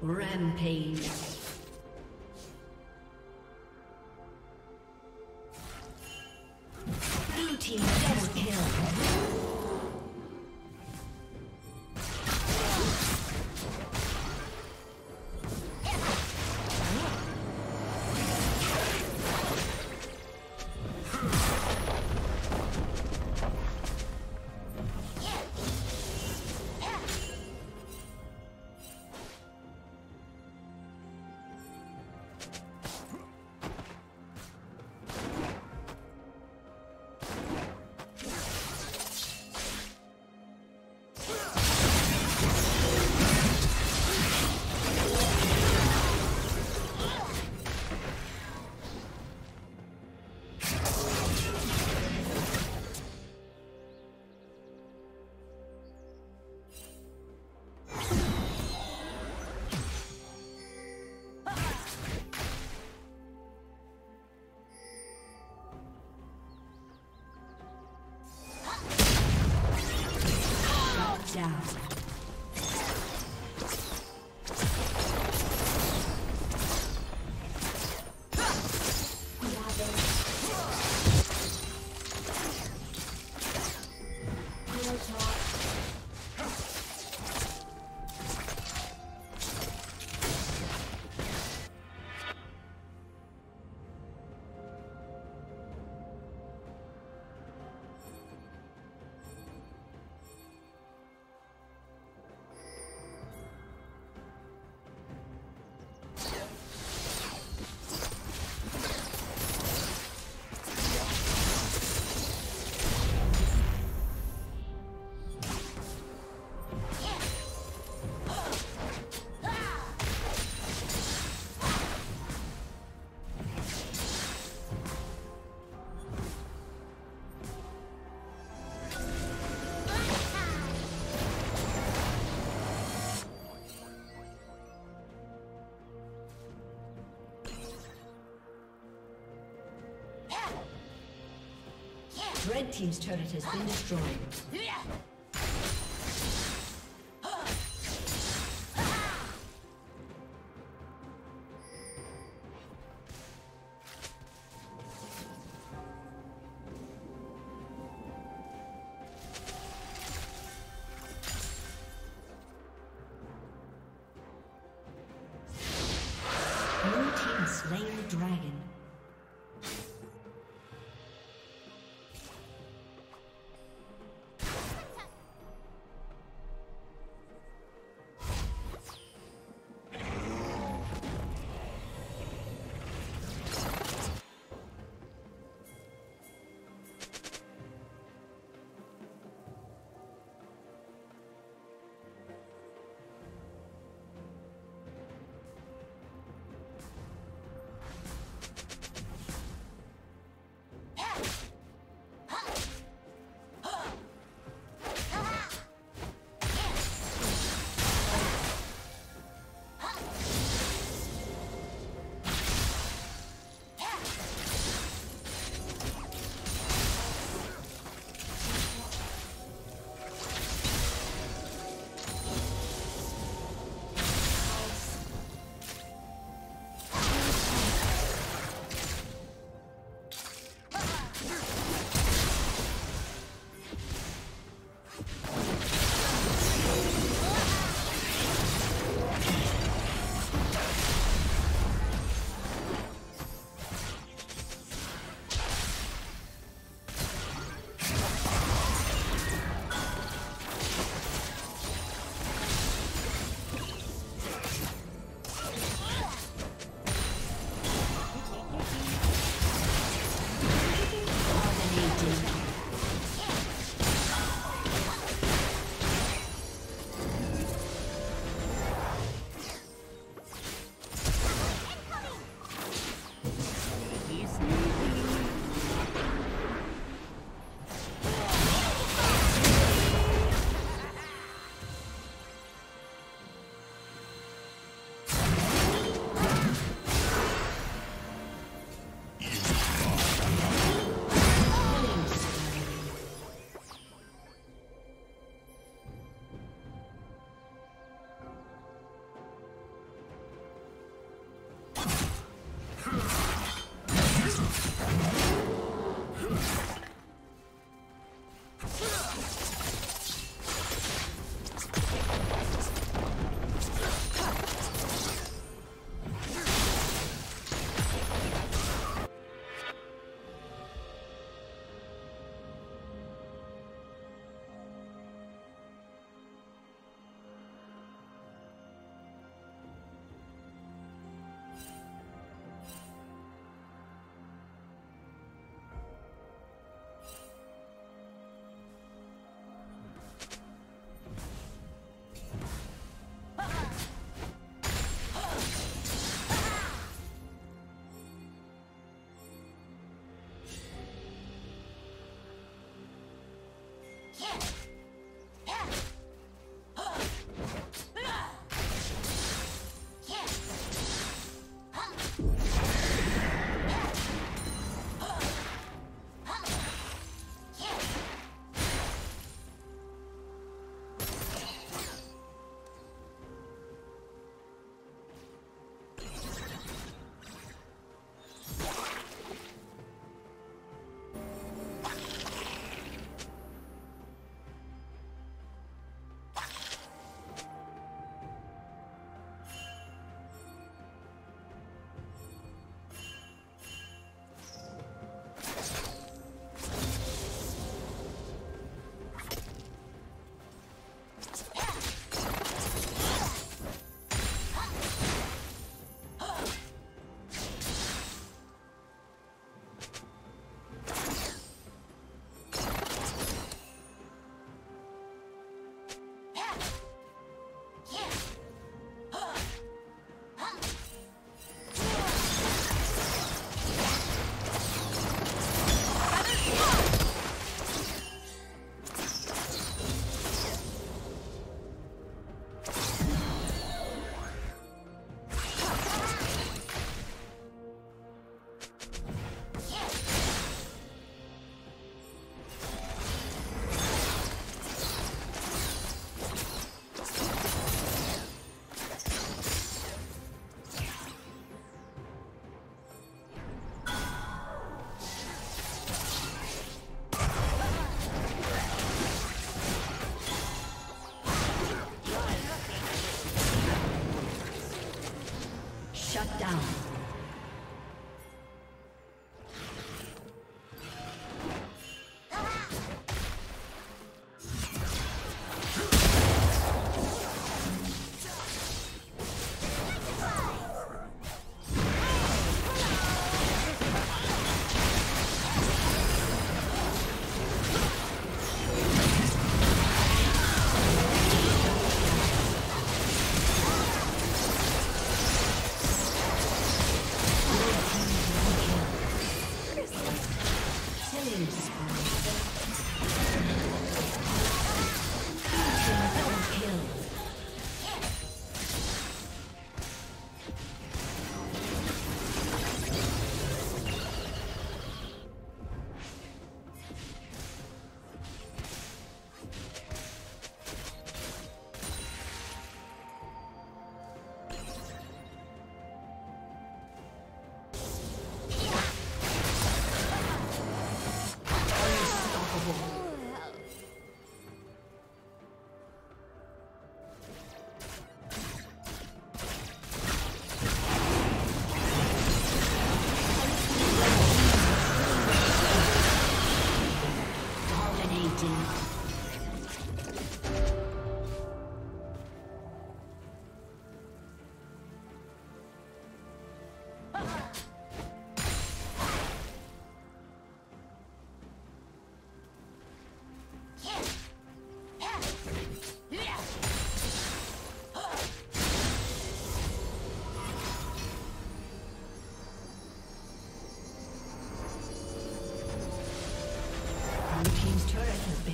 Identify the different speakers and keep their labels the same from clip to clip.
Speaker 1: Rampage. Red Team's turret has been destroyed. Blue Team slain the dragon.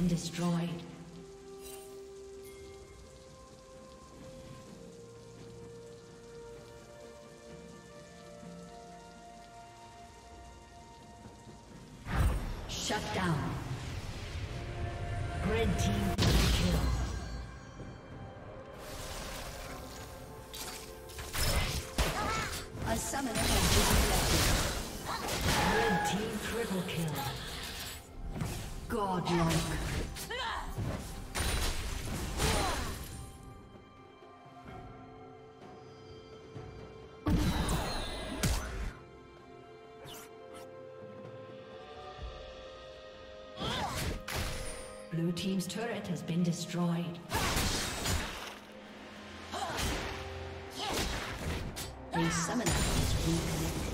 Speaker 1: Destroyed. Shut down. Red team kill. A summoner has disconnected. Red team triple kill. Godlike. Team's turret has been destroyed. A summoner has reconnected.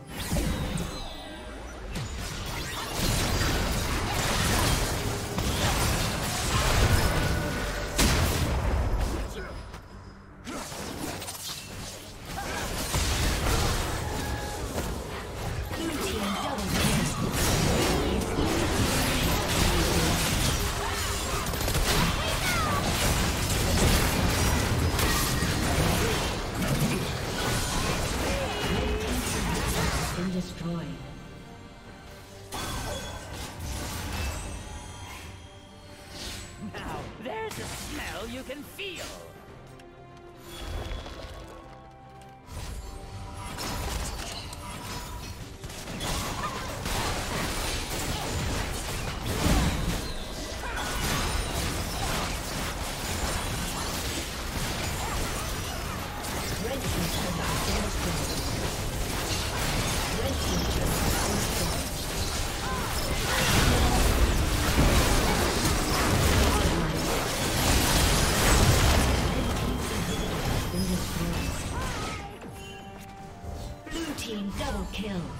Speaker 2: You can feel.
Speaker 1: Kill.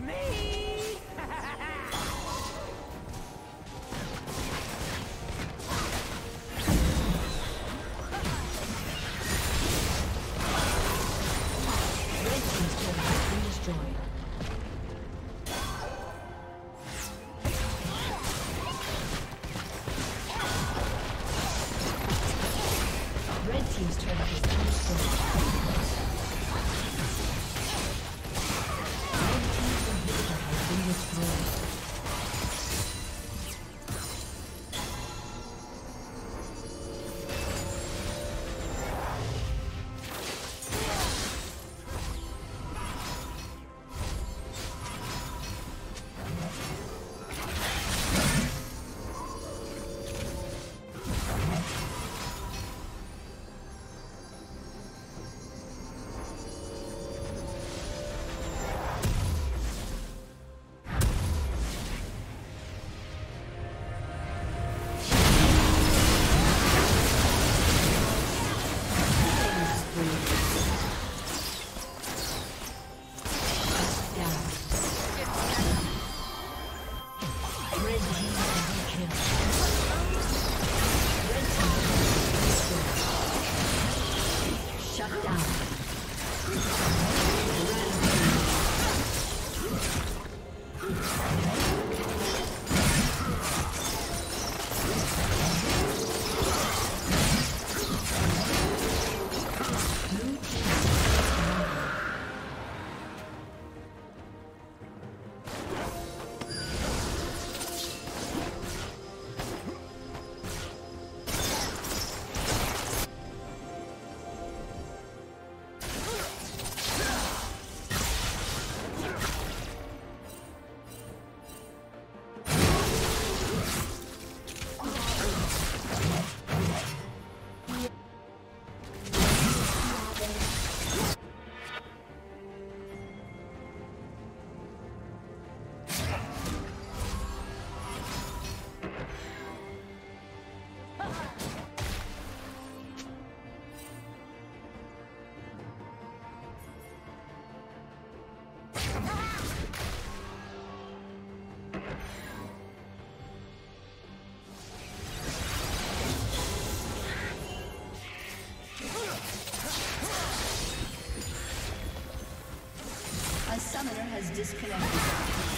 Speaker 1: me! Disconnected.